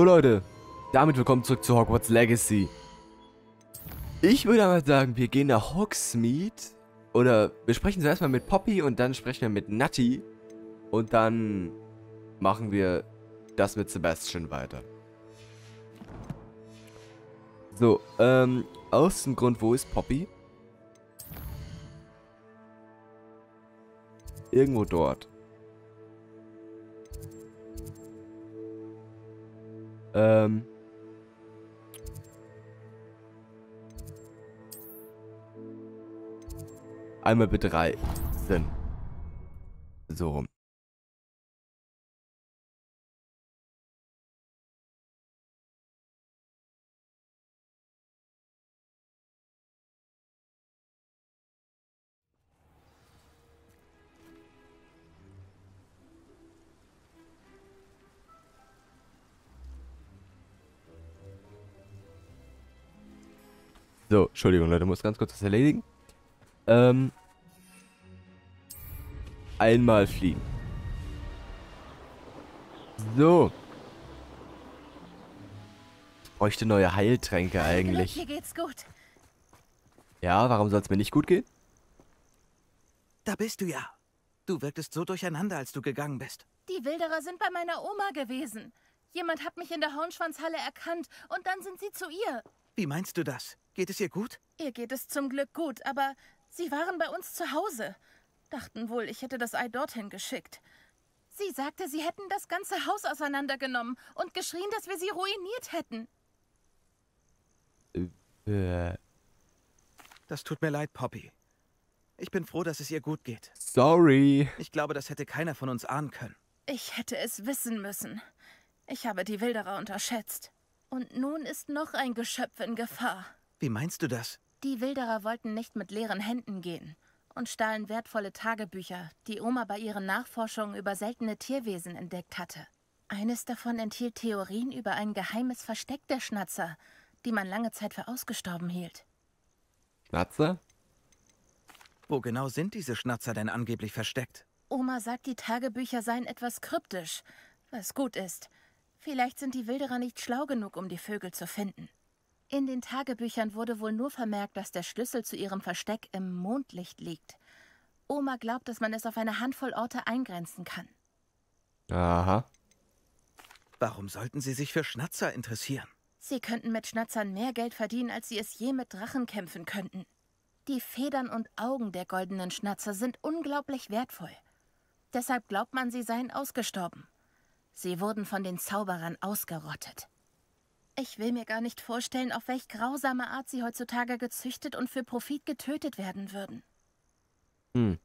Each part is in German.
So Leute, damit willkommen zurück zu Hogwarts Legacy. Ich würde mal sagen, wir gehen nach Hogsmeade. Oder wir sprechen zuerst mal mit Poppy und dann sprechen wir mit Nutty. Und dann machen wir das mit Sebastian weiter. So, ähm, aus dem Grund, wo ist Poppy? Irgendwo dort. Ähm. Einmal bitte reisen. So So, Entschuldigung, Leute, muss ganz kurz was erledigen. Ähm. Einmal fliehen. So. Ich bräuchte neue Heiltränke eigentlich. Hier geht's gut. Ja, warum soll es mir nicht gut gehen? Da bist du ja. Du wirktest so durcheinander, als du gegangen bist. Die Wilderer sind bei meiner Oma gewesen. Jemand hat mich in der Hornschwanzhalle erkannt und dann sind sie zu ihr. Wie meinst du das? Geht es ihr gut? Ihr geht es zum Glück gut, aber sie waren bei uns zu Hause. Dachten wohl, ich hätte das Ei dorthin geschickt. Sie sagte, sie hätten das ganze Haus auseinandergenommen und geschrien, dass wir sie ruiniert hätten. Äh, Das tut mir leid, Poppy. Ich bin froh, dass es ihr gut geht. sorry. Ich glaube, das hätte keiner von uns ahnen können. Ich hätte es wissen müssen. Ich habe die Wilderer unterschätzt. Und nun ist noch ein Geschöpf in Gefahr. Wie meinst du das? Die Wilderer wollten nicht mit leeren Händen gehen und stahlen wertvolle Tagebücher, die Oma bei ihren Nachforschungen über seltene Tierwesen entdeckt hatte. Eines davon enthielt Theorien über ein geheimes Versteck der Schnatzer, die man lange Zeit für ausgestorben hielt. Schnatzer? Wo genau sind diese Schnatzer denn angeblich versteckt? Oma sagt, die Tagebücher seien etwas kryptisch, was gut ist. Vielleicht sind die Wilderer nicht schlau genug, um die Vögel zu finden. In den Tagebüchern wurde wohl nur vermerkt, dass der Schlüssel zu ihrem Versteck im Mondlicht liegt. Oma glaubt, dass man es auf eine Handvoll Orte eingrenzen kann. Aha. Warum sollten sie sich für Schnatzer interessieren? Sie könnten mit Schnatzern mehr Geld verdienen, als sie es je mit Drachen kämpfen könnten. Die Federn und Augen der goldenen Schnatzer sind unglaublich wertvoll. Deshalb glaubt man, sie seien ausgestorben. Sie wurden von den Zauberern ausgerottet. Ich will mir gar nicht vorstellen, auf welch grausame Art sie heutzutage gezüchtet und für Profit getötet werden würden. Hm.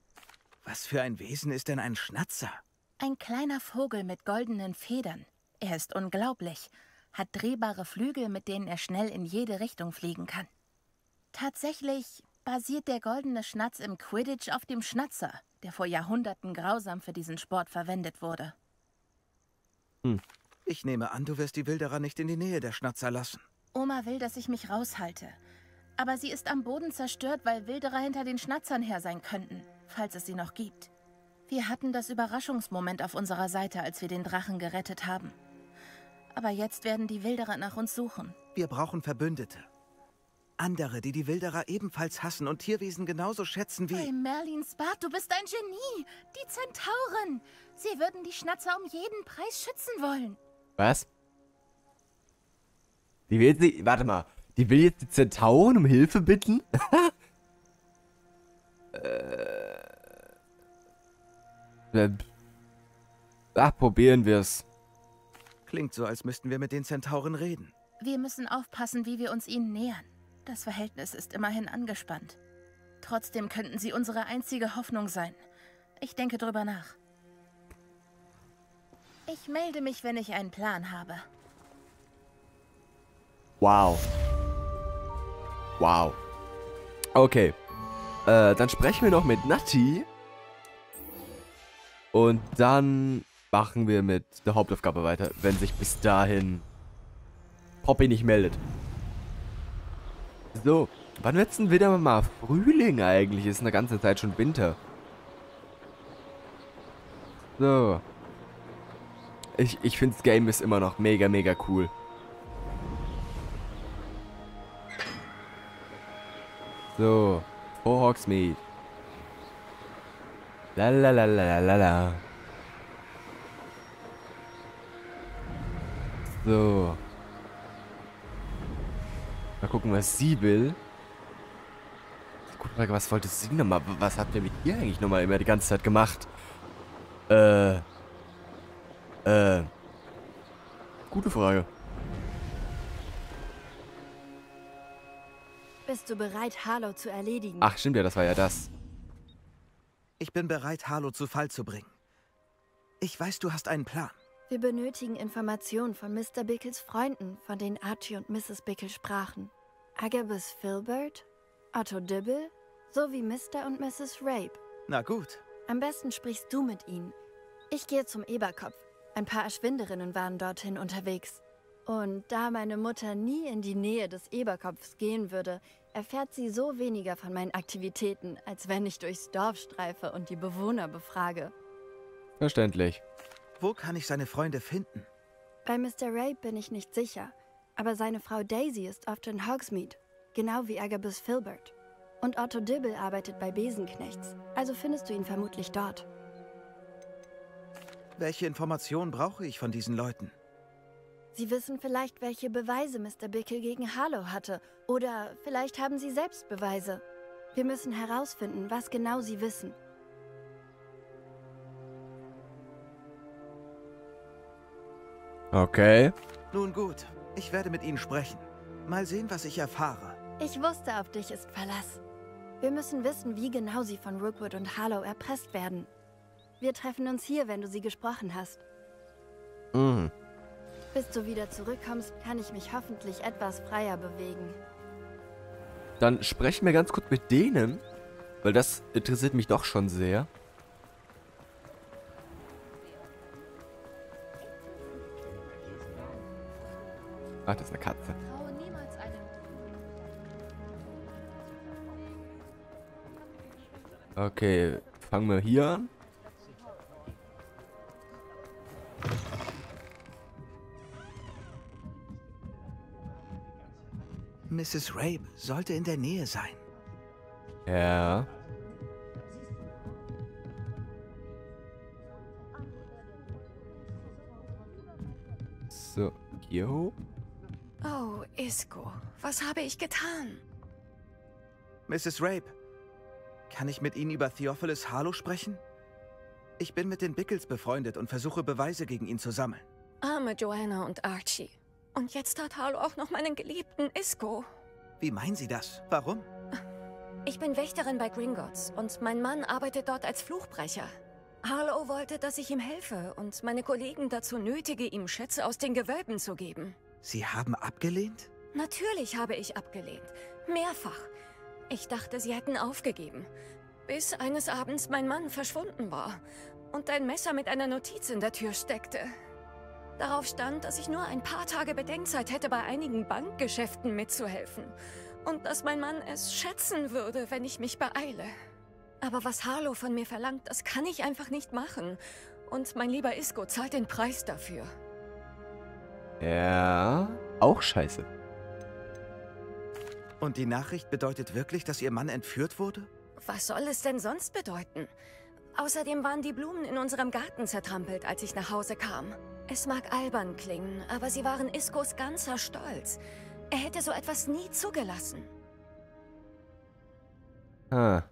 Was für ein Wesen ist denn ein Schnatzer? Ein kleiner Vogel mit goldenen Federn. Er ist unglaublich, hat drehbare Flügel, mit denen er schnell in jede Richtung fliegen kann. Tatsächlich basiert der goldene Schnatz im Quidditch auf dem Schnatzer, der vor Jahrhunderten grausam für diesen Sport verwendet wurde. Ich nehme an, du wirst die Wilderer nicht in die Nähe der Schnatzer lassen. Oma will, dass ich mich raushalte. Aber sie ist am Boden zerstört, weil Wilderer hinter den Schnatzern her sein könnten, falls es sie noch gibt. Wir hatten das Überraschungsmoment auf unserer Seite, als wir den Drachen gerettet haben. Aber jetzt werden die Wilderer nach uns suchen. Wir brauchen Verbündete. Andere, die die Wilderer ebenfalls hassen und Tierwesen genauso schätzen Bei wie... Merlins Bart, du bist ein Genie! Die Zentauren! Sie würden die Schnatzer um jeden Preis schützen wollen. Was? Die will sie. Warte mal. Die will jetzt die Zentauren um Hilfe bitten? äh. Ach, probieren wir's. Klingt so, als müssten wir mit den Zentauren reden. Wir müssen aufpassen, wie wir uns ihnen nähern. Das Verhältnis ist immerhin angespannt. Trotzdem könnten sie unsere einzige Hoffnung sein. Ich denke drüber nach. Ich melde mich, wenn ich einen Plan habe. Wow. Wow. Okay. Äh, dann sprechen wir noch mit Natti. Und dann machen wir mit der Hauptaufgabe weiter, wenn sich bis dahin Poppy nicht meldet. So, wann wird's denn wieder mal Frühling eigentlich? Ist eine ganze Zeit schon Winter. So. Ich, ich finde das Game ist immer noch mega, mega cool. So, vor Hogsmeade. La la la la la la. So. Mal gucken, was sie will. Gute Frage, was wollte sie nochmal? Was habt ihr mit ihr eigentlich nochmal immer die ganze Zeit gemacht? Äh. Äh. Gute Frage. Bist du bereit, Harlow zu erledigen? Ach, stimmt ja, das war ja das. Ich bin bereit, Harlow zu Fall zu bringen. Ich weiß, du hast einen Plan. Wir benötigen Informationen von Mr. Bickles Freunden, von denen Archie und Mrs. Bickle sprachen. Agabus Filbert, Otto Dibble sowie Mr. und Mrs. Rape. Na gut. Am besten sprichst du mit ihnen. Ich gehe zum Eberkopf. Ein paar Erschwinderinnen waren dorthin unterwegs. Und da meine Mutter nie in die Nähe des Eberkopfs gehen würde, erfährt sie so weniger von meinen Aktivitäten, als wenn ich durchs Dorf streife und die Bewohner befrage. Verständlich. Wo kann ich seine Freunde finden? Bei Mr. Rape bin ich nicht sicher, aber seine Frau Daisy ist oft in Hogsmeade, genau wie Agabus Filbert. Und Otto Dibble arbeitet bei Besenknechts, also findest du ihn vermutlich dort. Welche Informationen brauche ich von diesen Leuten? Sie wissen vielleicht, welche Beweise Mr. Bickle gegen Harlow hatte. Oder vielleicht haben Sie selbst Beweise. Wir müssen herausfinden, was genau Sie wissen. Okay. Nun gut, ich werde mit ihnen sprechen. Mal sehen, was ich erfahre. Ich wusste, auf dich ist Verlass. Wir müssen wissen, wie genau Sie von Rookwood und Harlow erpresst werden. Wir treffen uns hier, wenn du sie gesprochen hast. Mhm. Bis du wieder zurückkommst, kann ich mich hoffentlich etwas freier bewegen. Dann sprechen wir ganz kurz mit denen, weil das interessiert mich doch schon sehr. Ach, das ist eine Katze. Okay, fangen wir hier an. Mrs. Rabe sollte in der Nähe sein. Ja. So, hier hoch. Oh, Isco, was habe ich getan? Mrs. Rabe, kann ich mit Ihnen über Theophilus Harlow sprechen? Ich bin mit den Bickles befreundet und versuche Beweise gegen ihn zu sammeln. Arme Joanna und Archie. Und jetzt hat Harlow auch noch meinen geliebten Isco. Wie meinen Sie das? Warum? Ich bin Wächterin bei Gringotts und mein Mann arbeitet dort als Fluchbrecher. Harlow wollte, dass ich ihm helfe und meine Kollegen dazu nötige, ihm Schätze aus den Gewölben zu geben. Sie haben abgelehnt? Natürlich habe ich abgelehnt. Mehrfach. Ich dachte, sie hätten aufgegeben. Bis eines Abends mein Mann verschwunden war und ein Messer mit einer Notiz in der Tür steckte. Darauf stand, dass ich nur ein paar Tage Bedenkzeit hätte, bei einigen Bankgeschäften mitzuhelfen. Und dass mein Mann es schätzen würde, wenn ich mich beeile. Aber was Harlow von mir verlangt, das kann ich einfach nicht machen. Und mein lieber Isco zahlt den Preis dafür. Ja. Auch scheiße. Und die Nachricht bedeutet wirklich, dass Ihr Mann entführt wurde? Was soll es denn sonst bedeuten? Außerdem waren die Blumen in unserem Garten zertrampelt, als ich nach Hause kam. Es mag albern klingen, aber sie waren Iskos ganzer Stolz. Er hätte so etwas nie zugelassen. Ah.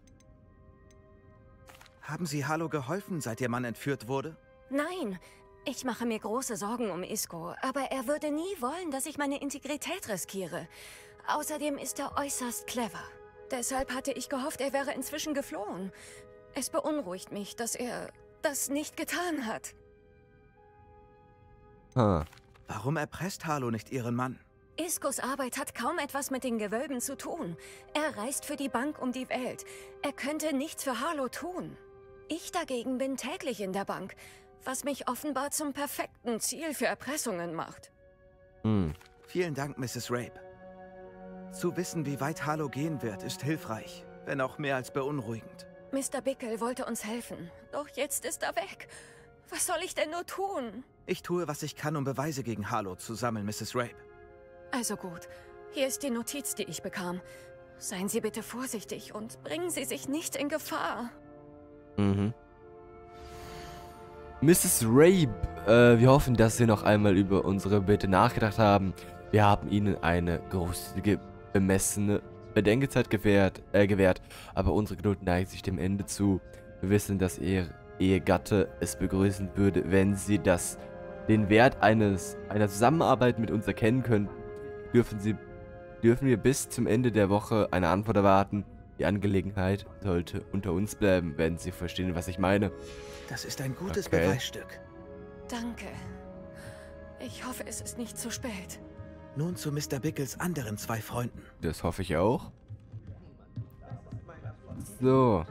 Haben Sie Harlow geholfen, seit Ihr Mann entführt wurde? Nein, ich mache mir große Sorgen um Isko, aber er würde nie wollen, dass ich meine Integrität riskiere. Außerdem ist er äußerst clever. Deshalb hatte ich gehofft, er wäre inzwischen geflohen. Es beunruhigt mich, dass er das nicht getan hat. Ah. Warum erpresst Harlow nicht Ihren Mann? Iskos Arbeit hat kaum etwas mit den Gewölben zu tun. Er reist für die Bank um die Welt. Er könnte nichts für Harlow tun. Ich dagegen bin täglich in der Bank, was mich offenbar zum perfekten Ziel für Erpressungen macht. Hm. Vielen Dank, Mrs. Rape. Zu wissen, wie weit Harlow gehen wird, ist hilfreich, wenn auch mehr als beunruhigend. Mr. Bickle wollte uns helfen, doch jetzt ist er weg. Was soll ich denn nur tun? Ich tue, was ich kann, um Beweise gegen Harlow zu sammeln, Mrs. Rape. Also gut. Hier ist die Notiz, die ich bekam. Seien Sie bitte vorsichtig und bringen Sie sich nicht in Gefahr. Mhm. Mrs. Rabe, äh, wir hoffen, dass Sie noch einmal über unsere Bitte nachgedacht haben. Wir haben Ihnen eine großzügige, bemessene Bedenkzeit gewährt, äh, gewährt, aber unsere Geduld neigt sich dem Ende zu. Wir wissen, dass Ihr Ehegatte es begrüßen würde, wenn Sie das, den Wert eines, einer Zusammenarbeit mit uns erkennen könnten. Dürfen Sie, dürfen wir bis zum Ende der Woche eine Antwort erwarten. Die Angelegenheit sollte unter uns bleiben, wenn Sie verstehen, was ich meine. Das ist ein gutes Okay. Beweisstück. Danke. Ich hoffe, es ist nicht zu spät. Nun zu Mr. Bickles anderen zwei Freunden. Das hoffe ich auch. So.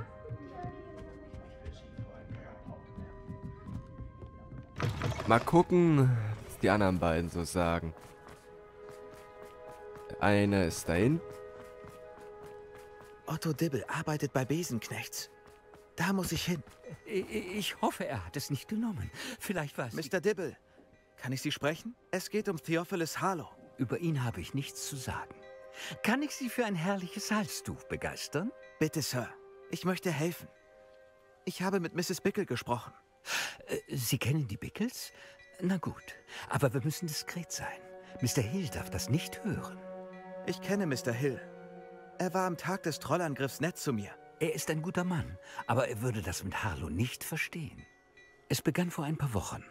Mal gucken, was die anderen beiden so sagen. Eine ist da hinten. Otto Dibble arbeitet bei Besenknechts. Da muss ich hin. Ich, hoffe, er hat es nicht genommen. Vielleicht weiß ich... Mr. Dibble, kann ich Sie sprechen? Es geht um Theophilus Harlow. Über ihn habe ich nichts zu sagen. Kann ich Sie für ein herrliches Halstuch begeistern? Bitte, Sir. Ich möchte helfen. Ich habe mit Mrs. Bickle gesprochen. Äh, Sie kennen die Bickles? Na gut, aber wir müssen diskret sein. Mr. Hill darf das nicht hören. Ich kenne Mr. Hill. Er war am Tag des Trollangriffs nett zu mir. Er ist ein guter Mann, aber er würde das mit Harlow nicht verstehen. Es begann vor ein paar Wochen.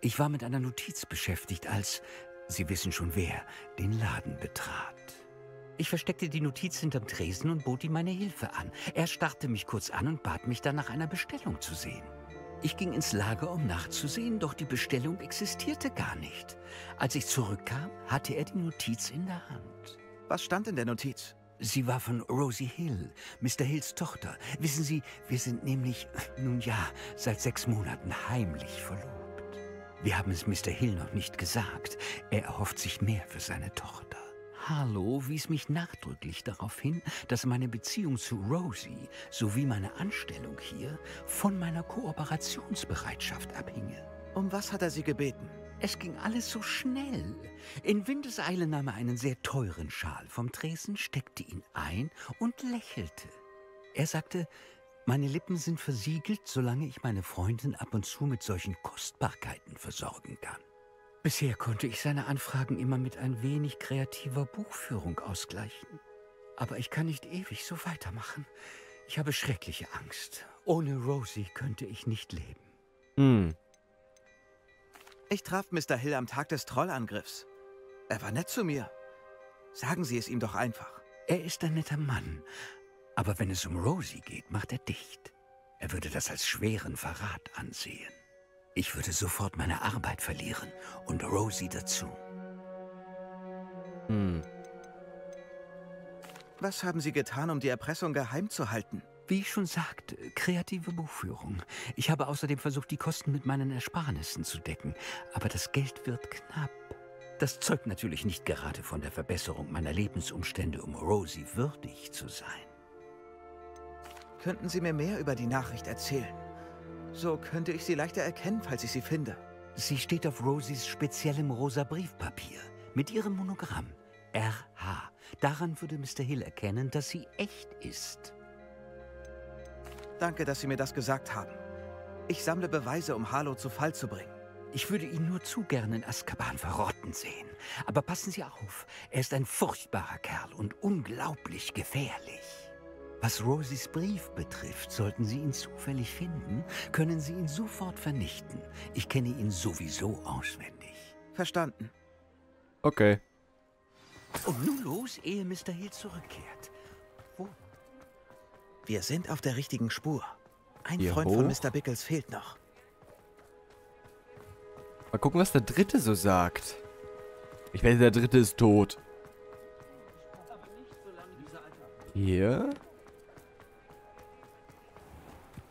Ich war mit einer Notiz beschäftigt, als, Sie wissen schon wer, den Laden betrat. Ich versteckte die Notiz hinterm Tresen und bot ihm meine Hilfe an. Er starrte mich kurz an und bat mich dann nach einer Bestellung zu sehen. Ich ging ins Lager, um nachzusehen, doch die Bestellung existierte gar nicht. Als ich zurückkam, hatte er die Notiz in der Hand. Was stand in der Notiz? Sie war von Rosie Hill, Mr. Hills Tochter. Wissen Sie, wir sind nämlich, nun ja, seit sechs Monaten heimlich verlobt. Wir haben es Mr. Hill noch nicht gesagt. Er erhofft sich mehr für seine Tochter. Harlow wies mich nachdrücklich darauf hin, dass meine Beziehung zu Rosie sowie meine Anstellung hier von meiner Kooperationsbereitschaft abhinge. Um was hat er Sie gebeten? Es ging alles so schnell. In Windeseile nahm er einen sehr teuren Schal vom Tresen, steckte ihn ein und lächelte. Er sagte, meine Lippen sind versiegelt, solange ich meine Freundin ab und zu mit solchen Kostbarkeiten versorgen kann. Bisher konnte ich seine Anfragen immer mit ein wenig kreativer Buchführung ausgleichen. Aber ich kann nicht ewig so weitermachen. Ich habe schreckliche Angst. Ohne Rosie könnte ich nicht leben. Hm. Ich traf Mr. Hill am Tag des Trollangriffs. Er war nett zu mir. Sagen Sie es ihm doch einfach. Er ist ein netter Mann, aber wenn es um Rosie geht, macht er dicht. Er würde das als schweren Verrat ansehen. Ich würde sofort meine Arbeit verlieren und Rosie dazu. Hm. Was haben Sie getan, um die Erpressung geheim zu halten? Wie ich schon sagte, kreative Buchführung. Ich habe außerdem versucht, die Kosten mit meinen Ersparnissen zu decken, aber das Geld wird knapp. Das zeugt natürlich nicht gerade von der Verbesserung meiner Lebensumstände, um Rosie würdig zu sein. Könnten Sie mir mehr über die Nachricht erzählen? So könnte ich sie leichter erkennen, falls ich sie finde. Sie steht auf Rosies speziellem rosa Briefpapier mit ihrem Monogramm. RH. Daran würde Mr. Hill erkennen, dass sie echt ist. Danke, dass Sie mir das gesagt haben. Ich sammle Beweise, um Harlow zu Fall zu bringen. Ich würde ihn nur zu gern in Azkaban verrotten sehen. Aber passen Sie auf, er ist ein furchtbarer Kerl und unglaublich gefährlich. Was Rosies Brief betrifft, sollten Sie ihn zufällig finden, können Sie ihn sofort vernichten. Ich kenne ihn sowieso auswendig. Verstanden. Okay. Und nun los, ehe Mr. Hill zurückkehrt. Wo? Wir sind auf der richtigen Spur. Ein Hier Freund von hoch? Mr. Bickles fehlt noch. Mal gucken, was der dritte so sagt. Ich wette, der dritte ist tot. Hier.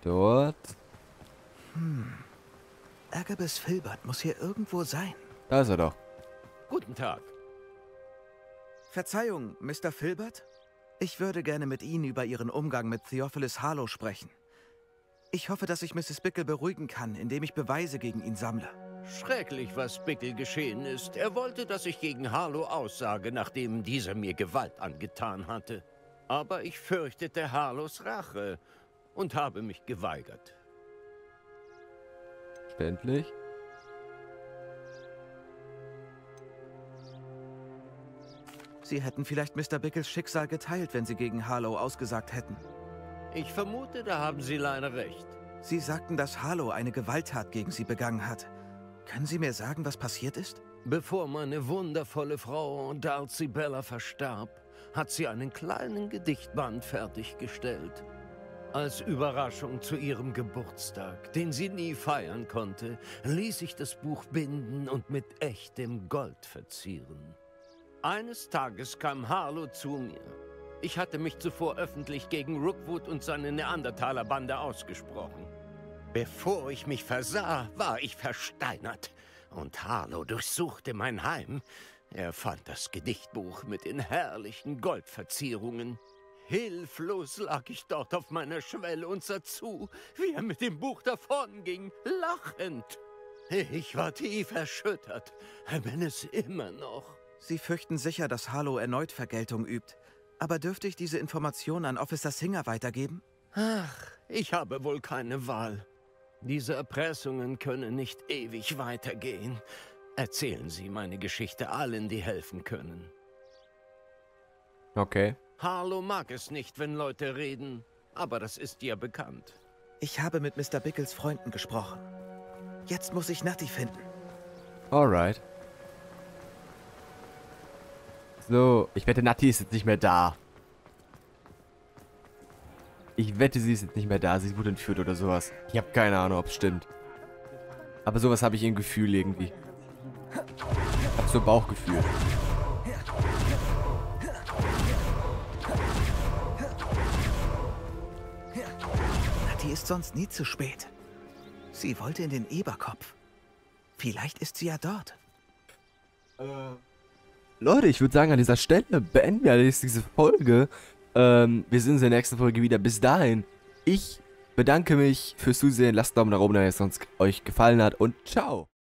Dort. Agabus Filbert muss hier irgendwo sein. Da ist er doch. Guten Tag. Verzeihung, Mr. Filbert? Ich würde gerne mit Ihnen über Ihren Umgang mit Theophilus Harlow sprechen. Ich hoffe, dass ich Mrs. Bickle beruhigen kann, indem ich Beweise gegen ihn sammle. Schrecklich, was Bickle geschehen ist. Er wollte, dass ich gegen Harlow aussage, nachdem dieser mir Gewalt angetan hatte. Aber ich fürchtete Harlows Rache und habe mich geweigert. Verständlich. Sie hätten vielleicht Mr. Bickles Schicksal geteilt, wenn Sie gegen Harlow ausgesagt hätten. Ich vermute, da haben Sie leider recht. Sie sagten, dass Harlow eine Gewalttat gegen Sie begangen hat. Können Sie mir sagen, was passiert ist? Bevor meine wundervolle Frau Darcy Bella verstarb, hat sie einen kleinen Gedichtband fertiggestellt. Als Überraschung zu ihrem Geburtstag, den sie nie feiern konnte, ließ ich das Buch binden und mit echtem Gold verzieren. Eines Tages kam Harlow zu mir. Ich hatte mich zuvor öffentlich gegen Rookwood und seine Neandertaler-Bande ausgesprochen. Bevor ich mich versah, war ich versteinert. Und Harlow durchsuchte mein Heim. Er fand das Gedichtbuch mit den herrlichen Goldverzierungen. Hilflos lag ich dort auf meiner Schwelle und sah zu, wie er mit dem Buch davonging, lachend. Ich war tief erschüttert, bin es immer noch. Sie fürchten sicher, dass Harlow erneut Vergeltung übt. Aber dürfte ich diese Information an Officer Singer weitergeben? Ach, ich habe wohl keine Wahl. Diese Erpressungen können nicht ewig weitergehen. Erzählen Sie meine Geschichte allen, die helfen können. Okay. Harlow mag es nicht, wenn Leute reden, aber das ist dir bekannt. Ich habe mit Mr. Bickles Freunden gesprochen. Jetzt muss ich Natti finden. Alright. So, ich wette, Natti ist jetzt nicht mehr da. Ich wette, sie ist jetzt nicht mehr da. Sie wurde entführt oder sowas. Ich habe keine Ahnung, ob es stimmt. Aber sowas habe ich im Gefühl irgendwie. Ich habe so ein Bauchgefühl. Ist sonst nie zu spät. Sie wollte in den Eberkopf. Vielleicht ist sie ja dort. Leute, ich würde sagen, an dieser Stelle beenden wir jetzt diese Folge. Ähm, wir sehen uns in der nächsten Folge wieder. Bis dahin, ich bedanke mich fürs Zusehen. Lasst einen Daumen nach oben, wenn es euch gefallen hat. Und ciao.